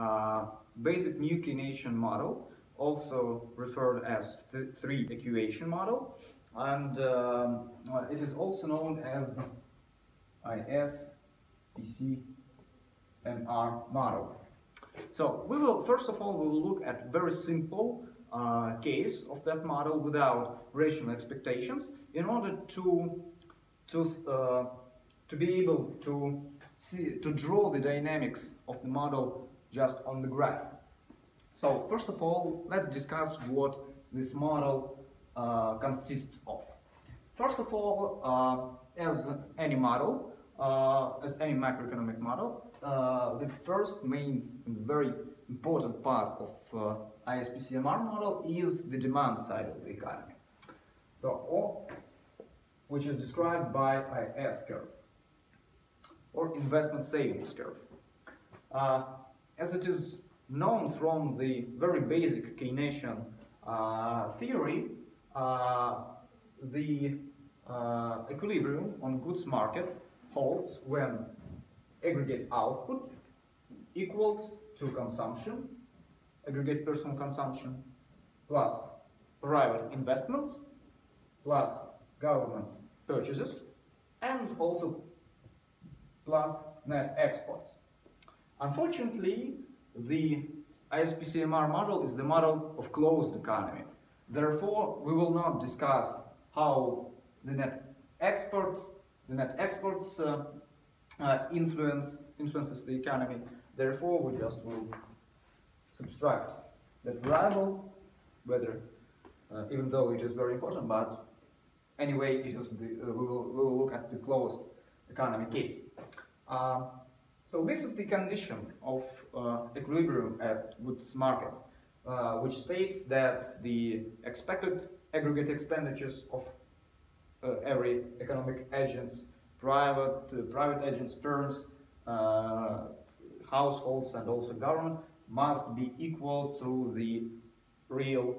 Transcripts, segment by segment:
uh, basic new Keynesian model, also referred as th three equation model, and um, it is also known as ISPCMR model. So we will, first of all, we will look at very simple uh, case of that model without rational expectations in order to to uh, to be able to see to draw the dynamics of the model just on the graph. So first of all, let's discuss what this model uh, consists of. First of all, uh, as any model, uh, as any macroeconomic model, uh, the first main and very important part of uh, ISPCMR model is the demand side of the economy. So, or, which is described by IS curve or investment savings curve. As it is known from the very basic Keynesian uh, theory, uh, the uh, equilibrium on goods market holds when aggregate output equals to consumption, aggregate personal consumption, plus private investments, plus government purchases, and also plus net exports. Unfortunately, the ISPCMR model is the model of closed economy. Therefore, we will not discuss how the net exports, the net exports uh, uh, influence influences the economy. Therefore, we just will subtract that variable, whether uh, even though it is very important, but anyway, it is the, uh, we, will, we will look at the closed economy case. Uh, so this is the condition of uh, equilibrium at goods market, uh, which states that the expected aggregate expenditures of uh, every economic agents, private, uh, private agents, firms, uh, households and also government must be equal to the real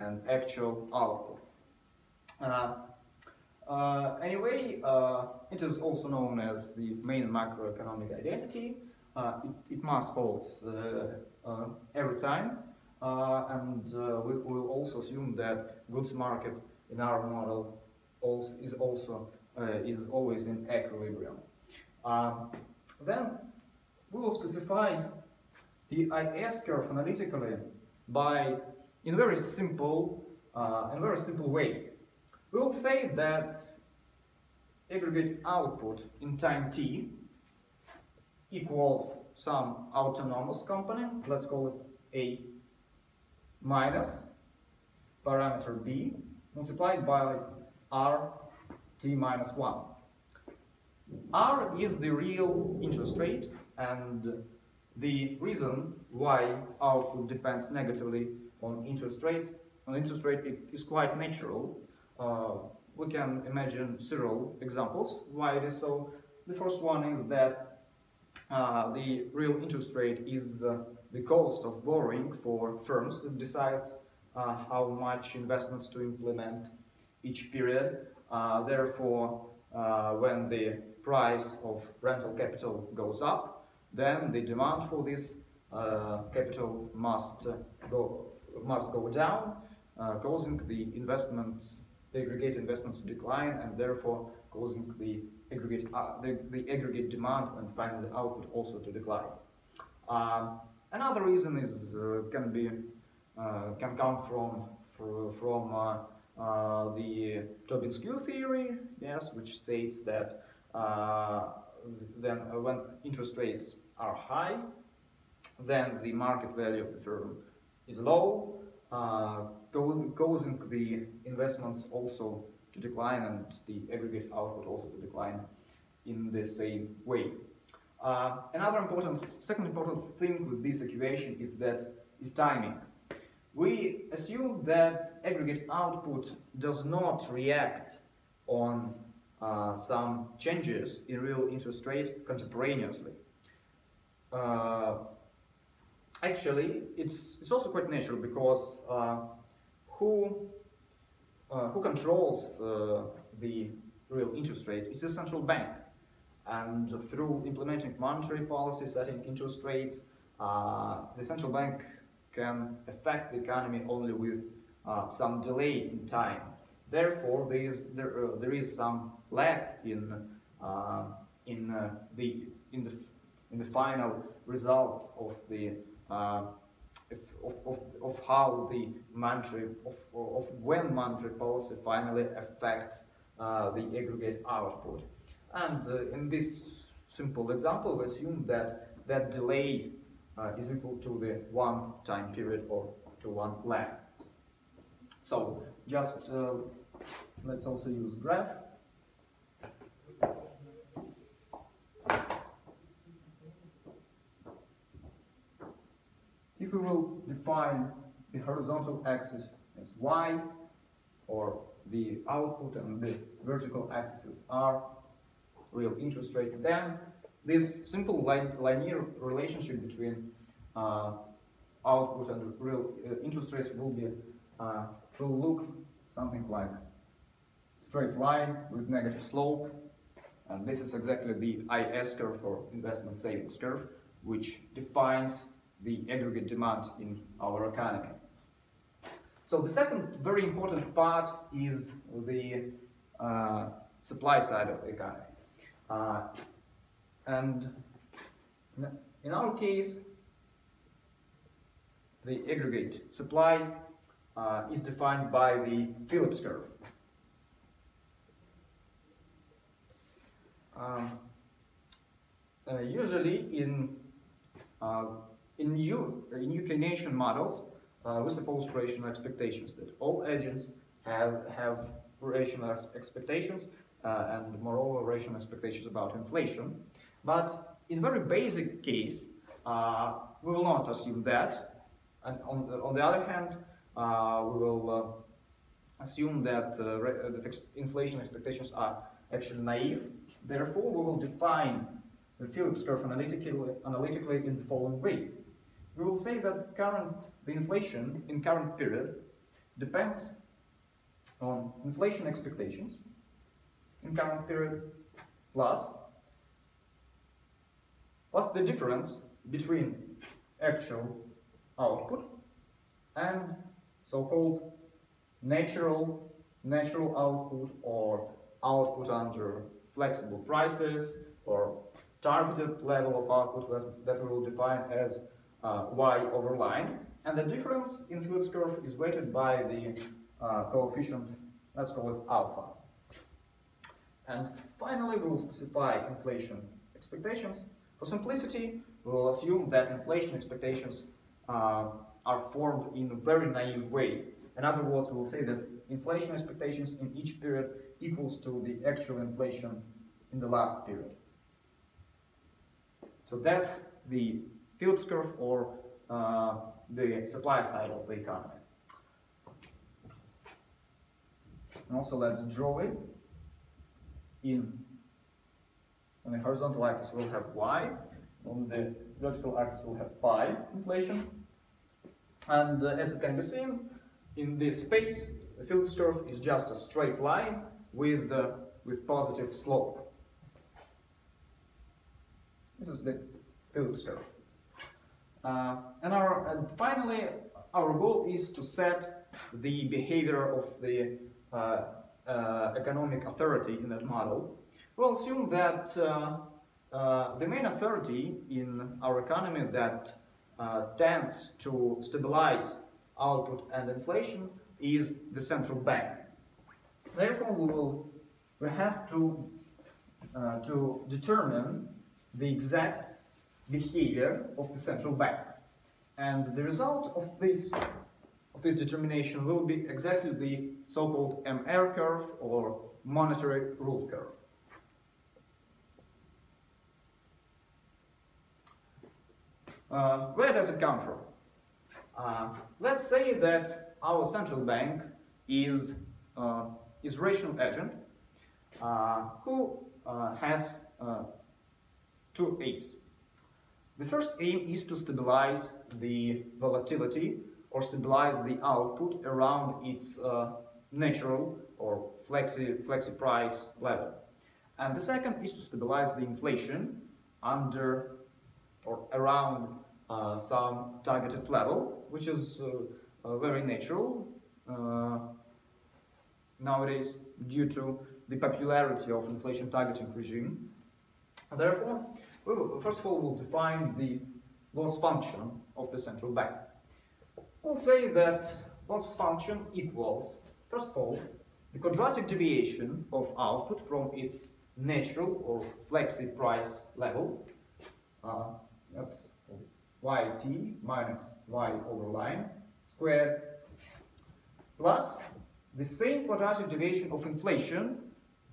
and actual output. Uh, anyway, uh, it is also known as the main macroeconomic identity. Uh, it, it, must hold every time, and we will also assume that goods market in our model also is also is always in equilibrium. then we will specify the IS curve analytically by in very simple uh, in a very simple way. We will say that aggregate output in time t equals some autonomous component, let's call it A minus parameter B multiplied by R t minus 1. R is the real interest rate and the reason why output depends negatively on interest rates on interest rate is quite natural we can imagine several examples why it is so. The first one is that uh, the real interest rate is uh, the cost of borrowing for firms that decides uh, how much investments to implement each period. Uh, therefore, uh, when the price of rental capital goes up, then the demand for this capital must go must go down, causing the investments the aggregate investments decline and therefore causing the aggregate, uh, the, the, aggregate demand and finally output also to decline. Um, another reason is uh, can be uh, can come from from uh, uh, the Tobin's Q theory, yes, which states that uh, then when interest rates are high, then the market value of the firm is low, causing the investments also to decline and the aggregate output also to decline in the same way. Uh, another important, second important thing with this equation is that is timing. We assume that aggregate output does not react on uh, some changes in real interest rate contemporaneously. Uh, actually, it's, it's also quite natural because uh, who, uh, who controls uh, the real interest rate is the central bank. And through implementing monetary policy, setting interest rates, uh, the central bank can affect the economy only with uh, some delay in time. Therefore, there is there, uh, there is some lag in uh, in the in the in the final result of the uh, of, of, of how the monetary of, of when monetary policy finally affects uh, the aggregate output. And uh, in this simple example, we assume that that delay uh, is equal to the one time period or to one lag. So just uh, let's also use graph. If we will define the horizontal axis as y, or the output and the vertical axis are real interest rate, then this simple linear relationship between uh, output and real uh, interest rates will be uh, will look something like straight line with negative slope. And this is exactly the IS curve or investment savings curve which defines the aggregate demand in our economy. So the second very important part is the uh, supply side of the economy. Uh, and in our case, the aggregate supply uh, is defined by the Phillips curve. Um, uh, usually in uh, in new in new Keynesian models, uh, we suppose rational expectations that all agents have have rational expectations uh, and moreover rational expectations about inflation. But in very basic case, uh, we will not assume that. And on, on the other hand, uh, we will uh, assume that, uh, that ex inflation expectations are actually naive. Therefore, we will define the Phillips curve analytically, analytically in the following way. We will say that current the inflation in current period depends on inflation expectations in current period plus plus the difference between actual output and so-called natural natural output or output under flexible prices or targeted level of output that, that we will define as uh, y over line. And the difference in Phillips curve is weighted by the uh, coefficient, let's call it alpha. And finally, we will specify inflation expectations. For simplicity, we will assume that inflation expectations uh, are formed in a very naive way. In other words, we will say that inflation expectations in each period equals to the actual inflation in the last period. So that's the Phillips curve or uh, the supply side of the economy. And also let's draw it in on the horizontal axis we'll have y, on the vertical axis we'll have pi inflation. And uh, as it can be seen, in this space, the Phillips curve is just a straight line with, uh, with positive slope. This is the Phillips curve. Uh, and, our, and finally, our goal is to set the behavior of the uh, uh, economic authority in that model. We'll assume that uh, uh, the main authority in our economy that uh, tends to stabilize output and inflation is the central bank. Therefore, we will we have to to determine the exact behavior of the central bank. And the result of this, of this determination will be exactly the so-called MR curve or monetary rule curve. Uh, where does it come from? Uh, let's say that our central bank is, uh, is rational agent uh, who uh, has uh, two aims. The first aim is to stabilize the volatility or stabilize the output around its uh, natural or flexi, flexi price level. And the second is to stabilize the inflation under or around uh, some targeted level, which is uh, very natural nowadays due to the popularity of inflation targeting regime. Therefore, first of all, we'll define the loss function of the central bank. We'll say that loss function equals, first of all, the quadratic deviation of output from its natural or flexi price level. Uh, that's yt minus y over line squared plus the same quadratic deviation of inflation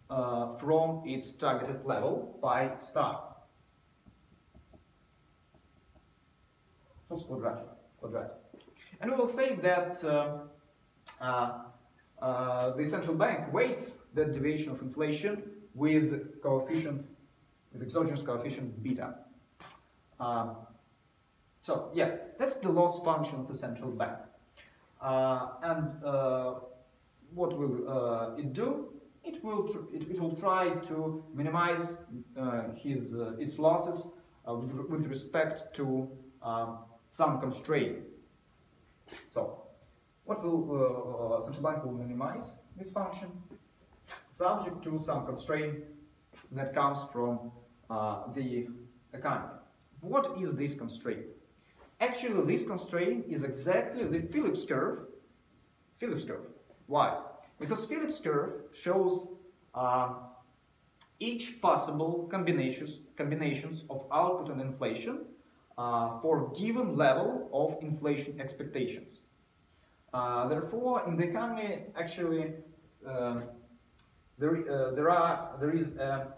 uh, from its targeted level pi star. It's quadratic, quadratic. And we will say that uh, uh, uh, the central bank weights that deviation of inflation with coefficient, with exogenous coefficient beta. Uh, so yes, that's the loss function of the central bank. Uh, and uh, what will it do? It will, it, it, will try to minimize his, its losses with, with respect to some constraint. So, what will uh, central bank will minimize this function? Subject to some constraint that comes from uh, the economy. What is this constraint? Actually, this constraint is exactly the Phillips curve. Phillips curve. Why? Because Phillips curve shows uh, each possible combinations, combinations of output and inflation uh, for given level of inflation expectations. Uh, therefore, in the economy, actually, uh, there, there are there is a,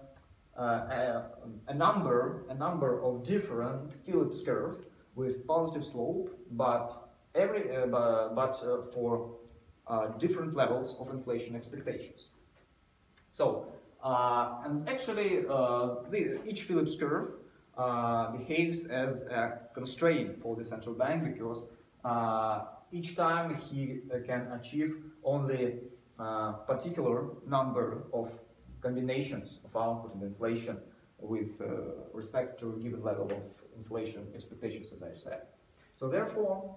a, a, number a number of different Phillips curve with positive slope, but every uh, but, but uh, for different levels of inflation expectations. So, and actually, the, each Phillips curve uh, behaves as a constraint for the central bank because uh, each time he uh, can achieve only a particular number of combinations of output and inflation with uh, respect to a given level of inflation expectations, as I said. So therefore,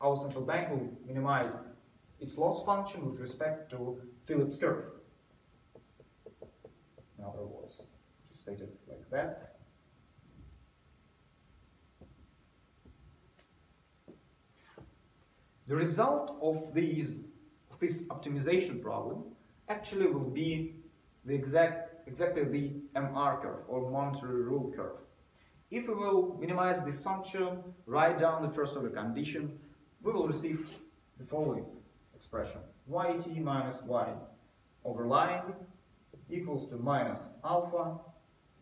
our central bank will minimize its loss function with respect to Phillips curve. In other words, just stated like that. The result of, these, of this optimization problem actually will be the exact, exactly the MR curve or monetary rule curve. If we will minimize this function, write down the first order condition, we will receive the following expression. yt minus y overline equals to minus alpha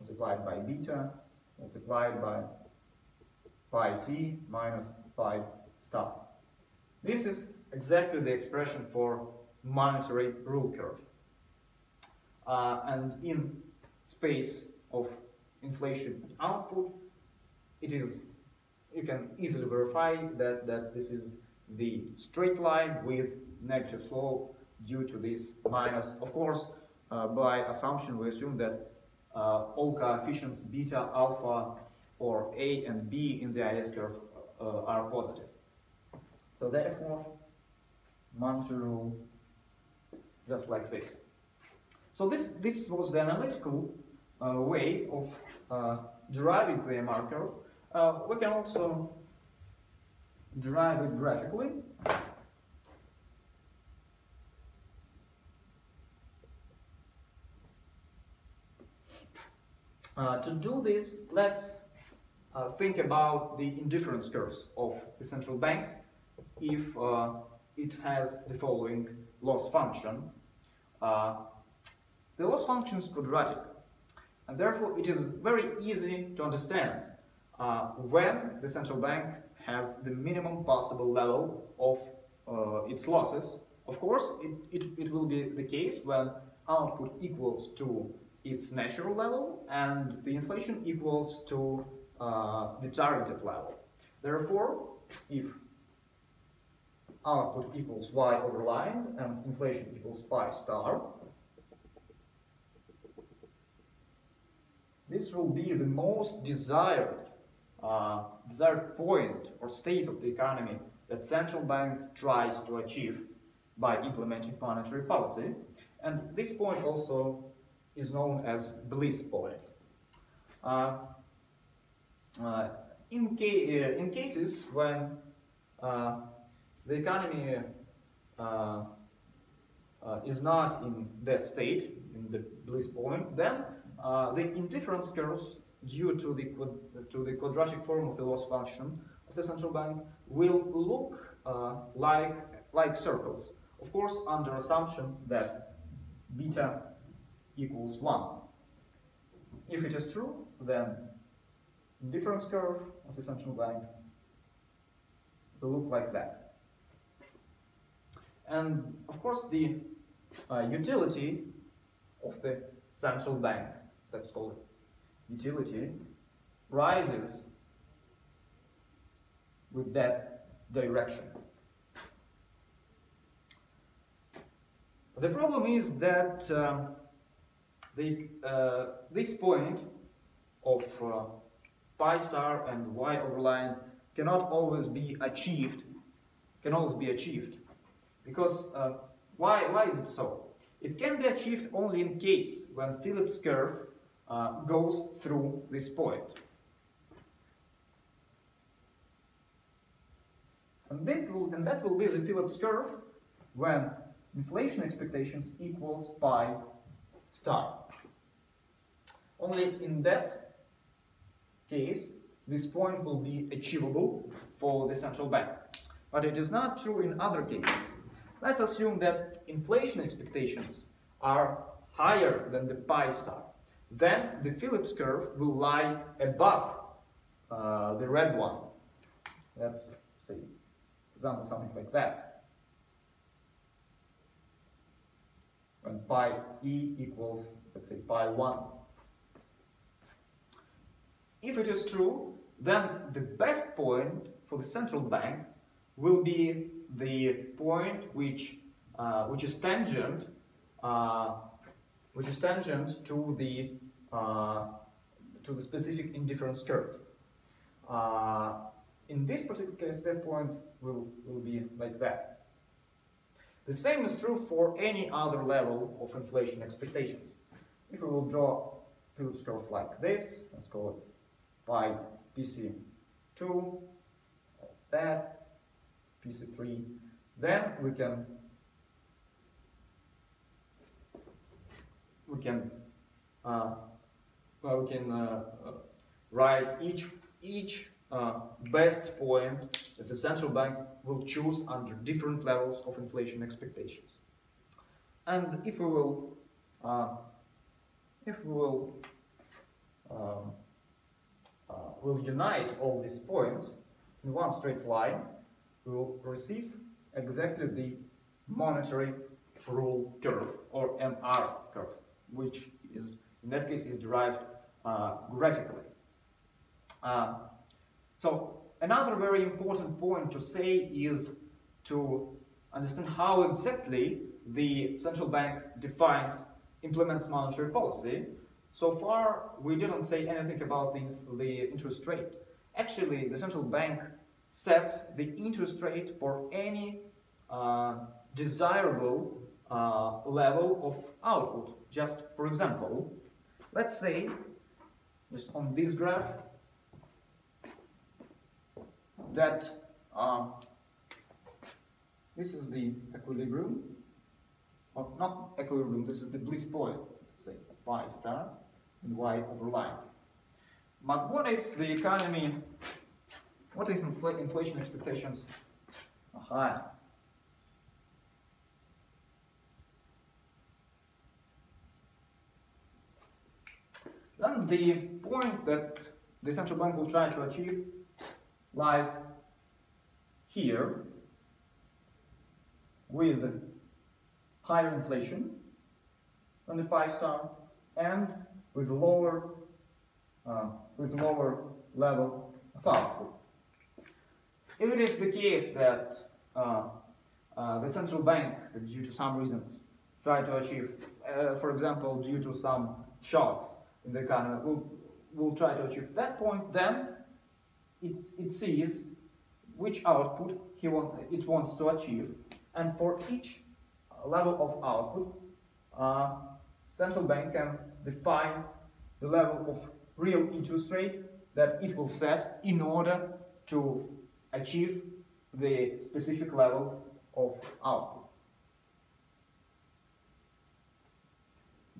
multiplied by beta multiplied by pi t minus pi star. This is exactly the expression for monetary rule curve. Uh, and in space of inflation output, it is you can easily verify that, that this is the straight line with negative slope due to this minus. Of course, uh, by assumption, we assume that uh, all coefficients beta, alpha, or A and B in the IS curve uh, are positive. So therefore, monetary rule just like this. So this, this was the analytical uh, way of uh, the MR curve. Uh, we can also derive it graphically. Uh, to do this, let's uh, think about the indifference curves of the central bank if uh, it has the following loss function. Uh, the loss function is quadratic, and therefore it is very easy to understand uh, when the central bank has the minimum possible level of uh, its losses. Of course, it, it, it will be the case when output equals to its natural level and the inflation equals to uh, the targeted level. Therefore, if output equals y over line and inflation equals pi star. This will be the most desired uh, desired point or state of the economy that central bank tries to achieve by implementing monetary policy. And this point also is known as bliss point. Uh, uh, in, ca uh, in, cases when uh, the economy uh, uh, is not in that state, in the bliss point, then the indifference curves due to the, to the quadratic form of the loss function of the central bank will look like, like circles. Of course, under assumption that beta equals 1. If it is true, then indifference curve of the central bank will look like that. And of course, the uh, utility of the central bank, let's call it utility, rises with that direction. The problem is that um, the, uh, this point of uh, pi star and y overline cannot always be achieved, can always be achieved. Because uh, why, why is it so? It can be achieved only in case when Phillips curve uh, goes through this point. And that, will, and that will be the Phillips curve when inflation expectations equals pi star. Only in that case, this point will be achievable for the central bank. But it is not true in other cases. Let's assume that inflation expectations are higher than the pi star. Then the Phillips curve will lie above uh, the red one. Let's say, for example, something like that. When pi e equals, let's say, pi 1. If it is true, then the best point for the central bank will be the point which uh, which is tangent uh, which is tangent to the uh, to the specific indifference curve. Uh, in this particular case, that point will, will be like that. The same is true for any other level of inflation expectations. If we will draw Phillips curve like this, let's call it by PC2, that, PC3, then we can we can uh, we can uh, write each each uh, best point that the central bank will choose under different levels of inflation expectations. And if we will uh, if we will um, uh, will unite all these points in one straight line, will receive exactly the monetary rule curve or MR curve, which is in that case is derived uh, graphically. Uh, so another very important point to say is to understand how exactly the central bank defines, implements monetary policy so far, we didn't say anything about the, the interest rate. Actually, the central bank sets the interest rate for any uh, desirable uh, level of output. Just for example, let's say, just on this graph, that uh, this is the equilibrium, or not equilibrium, this is the bliss point, let's say pi star and y over line. But what if the economy, what infl inflation expectations are high? Then the point that the central bank will try to achieve lies here with higher inflation than the pi star and with lower uh, with lower level of output. If it is the case that uh, uh, the central bank, due to some reasons, try to achieve, uh, for example, due to some shocks in the economy, will, will try to achieve that point, then it, it sees which output he want, it wants to achieve, and for each level of output, uh, central bank can define the level of real interest rate that it will set in order to achieve the specific level of output.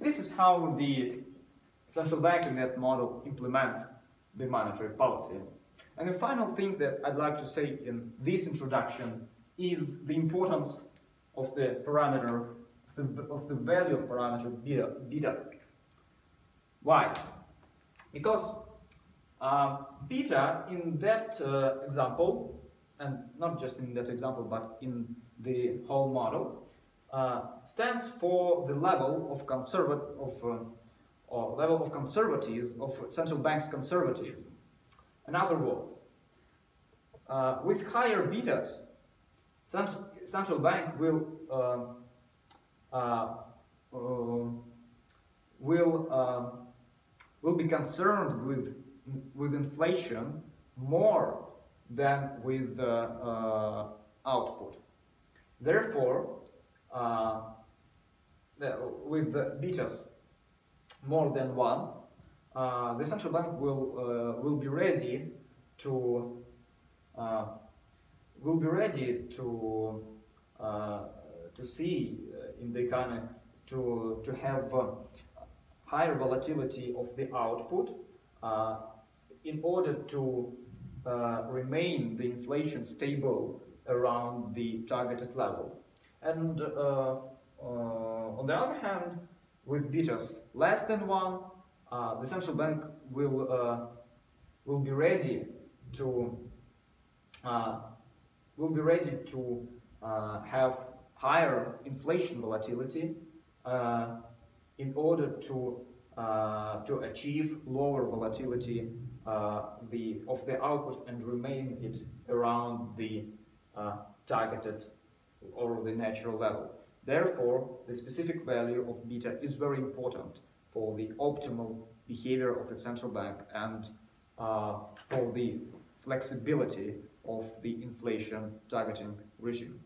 This is how the central bank in that model implements the monetary policy. And the final thing that I'd like to say in this introduction is the importance of the parameter, of the, value of parameter beta. Why? Because uh, beta in that uh, example, and not just in that example, but in the whole model, uh, stands for the level of conservat of uh, or level of conservatism of central bank's conservatism. In other words, uh, with higher betas, central bank will um, uh, will um, will be concerned with with inflation more than with uh, output. Therefore, uh, with the betas more than one, uh, the central bank will uh, will be ready to uh, will be ready to uh, to see uh, in the economy to to have uh, higher volatility of the output in order to remain the inflation stable around the targeted level. And on the other hand, with betas less than one, uh, the central bank will uh, will be ready to uh, will be ready to uh, have higher inflation volatility uh, in order to to achieve lower volatility the of the output and remain it around the targeted or the natural level. Therefore, the specific value of beta is very important for the optimal behavior of the central bank and uh, for the flexibility of the inflation targeting regime.